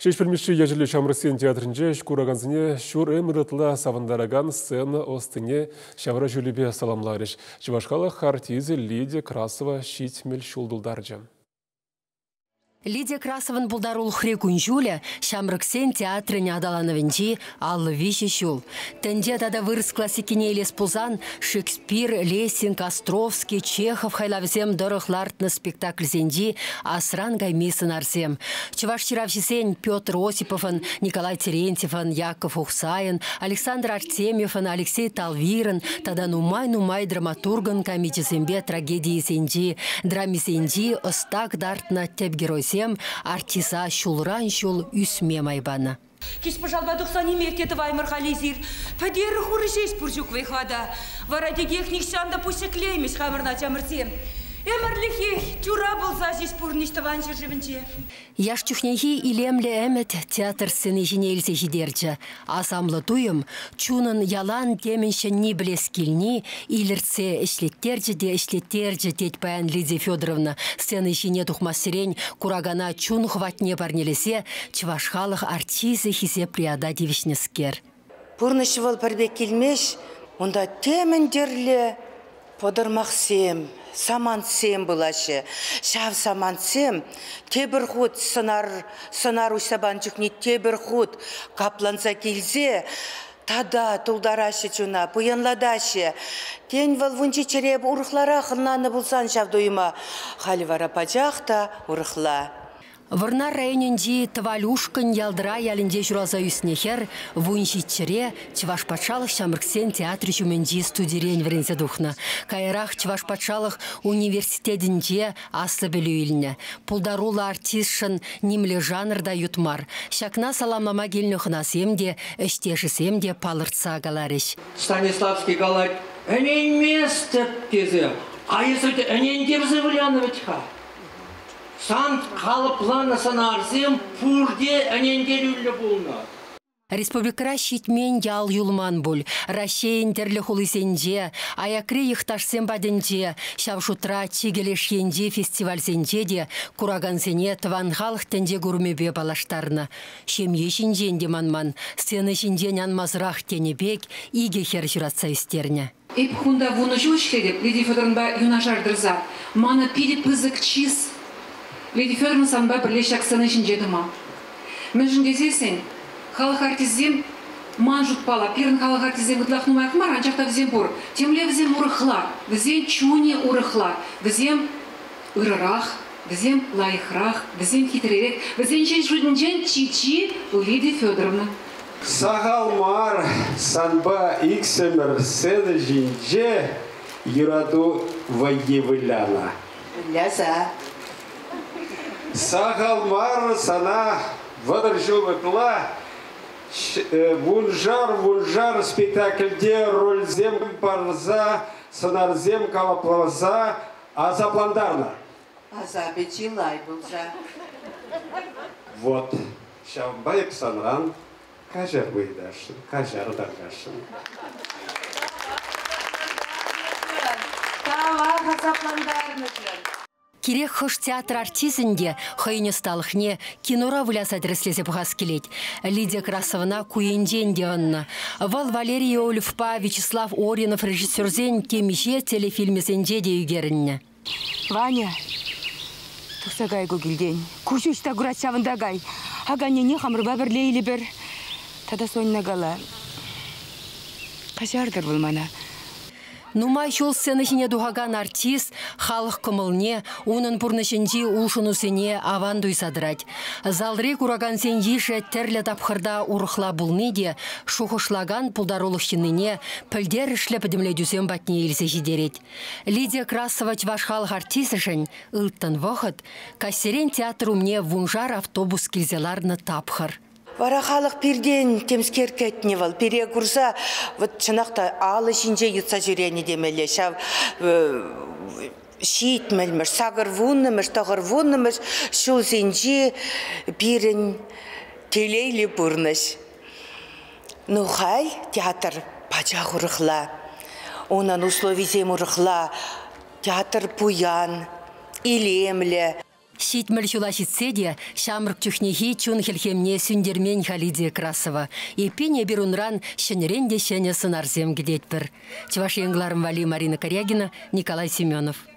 Шеш білмеші ежілі шамрысен театрынже шкураганзыне шур эмрытла савандараган сцена остыне шавра жүлібе саламларыш. Чывашқалық артизы Лидия Красова шитмел шулдулдаржы. Лидия Красовын бұлдарул хре күнжулі, шамрыксен театрын адалановынчи аллы виші шул. Тәнде тада вырыс классикине елес пулзан Шекспир, Лесинг, Островский, Чехов хайлавзем дұрықлартны спектакль зенди асран гаймесын арзем. Чываш Петр Осиповын, Николай Терентьевын, Яков Ухсайын, Александр Артемьевын, Алексей Талвирын, тада нумай-нумай драматургын комедизембе трагедии зенди, ыстак дартна теп сем артиза шулран шул үсме майбаны. Киш пожалба духсани мектеті ваймыр хализир. Падері хуры жеш пұржук вейхвада. Вара дегех нихшанда пушы клеймеш хамырна чамырсем. Эмірліхе тюра болса жеш пұрныштыван живінче. Яш чухнехи илемле әмет театр сыны жинелсе жидерчі. Асамлы туйым, чунын ялан теменші не білескілні, илірце ішлеттерчі де ішлеттерчі тет баян Лидия Федоровна сцены жине тухмасырен курагана чун хватне барнелесе чывашхалық артизы хизе прияда девишнескер. Пурнышы вол пірбек келмеш, онда темендерлі подырмақсем, самансем бұлашы. Шав самансем, тебір худ сынар, сынар ұсабан жүкне тебір худ капланса келзе, тада тулдарашы чуна, бұянладашы. Тен вал вунчи череп ұрықлара қылнаны бұлсан шав дойма. Халивара пачақта ұрықла. Вырна районенде Тавалюшкын ялдыра ялінде жүраза үснехер, вуншитчере Чываш патшалық шамырксен театры жүменде студирен верензе духна. Кайрақ Чываш патшалық университетінде аслы білуіліне. Пулдарула артистшын немлі жанрда ютмар. Шакна саламлама келніхынасем де, іштешісем де палыртса галарыш. Станиславский галать, әнен месті кезі, айысырды әнен кебізі Ульяновичқа. Сан қалыпланы санарсым, пурде әнендер болна. Республикара шитмен ял юлман бұл. Рашейн терлі хулысенде, аякри ихташсен баденде, шавшутра чигелешенде фестивальсенде де, курагансене тванхалық тенде гурмебе балаштарны. Шемye шинженде манман, сцены шинжен анмазрақ тенебек, иге хер жыратса истерне. Эп хунда вуны жучке деп, Лидия Федоровна юнашардырза, маны пиди пызык чиз, Леди Федоровна санба бірле шақсаны жінжеді ма. Мен жіндесесен, халық артизем ман жұтпала, пирін халық артизем ғытлақ нумай қымар, анчақта візем бұр. Темле візем ұрықла, візем чуне ұрықла, візем ұрырақ, візем лайықрақ, візем хитререк, візем жен жүдінжен чичи Лидия Федоровна. Сағалмар санба иксемір сені жінже юраду вайевыляна. Ляза. Сағалмар сана вадыр жылықла вунжар вунжар спектакльде рользем парза сынарзем калаплаза азапландарна. Азабечилай бұлжа. Вот. Шамбайып санран кажар выйдашын, кажар даргашын. Тава азапландарны. Керек хыш театр артизінде хыйны сталықне кинора вляс адреслезе бұғас келет. Лидия Красовна куенден деонна. Вал Валерий Олюфпа Вячеслав Оринов режиссерзен кемеше телефильмесенде де үгерінне. Ваня, тұқсағай көгілден, күшішті күратшавындағай, ағане не қамырба бір лейлі бір, тада сонына қала. Қашардыр бұл мана. Нумай шул сценышіне духаган артист халық кымылне, унын пурнышынжи улшынусыне аван дуйсадырать. Залри кураган сенжише терлі тапхырда урықла бұлны де, шухышлаган пулдарулықшыныне пілдер ішлі підімлі дүсен батне елсе жидерет. Лидия Красова чваш халық артистышын ұлттын вақыт, кассерен театр умне вунжар автобус келзеларны тапхыр. Вара халық пирден темскер кетне вал. Пире курса, вот чынақта алы шинже ютса жүрені демеле. Шав шиит мәлмір, сағыр вуннымыш, тағыр вуннымыш, шул зенжи пирін телейлі бұрныш. Нухай театр пачақ ұрықла. Онан условизем ұрықла. Театр пуян, илемлі. Шитміл шула шитсе де, шамрық чухнехи чун хелхемне сүндермен Халидия Красова. Епене берунран шынерен де шене сынарзем гедет бір. Чуваш Вали Марина Корягина, Николай Семенов.